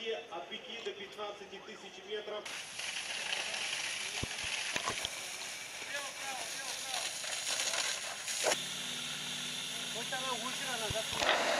высоте от 5 до 15 тысяч метров. Вот она, 일단은 она 잡고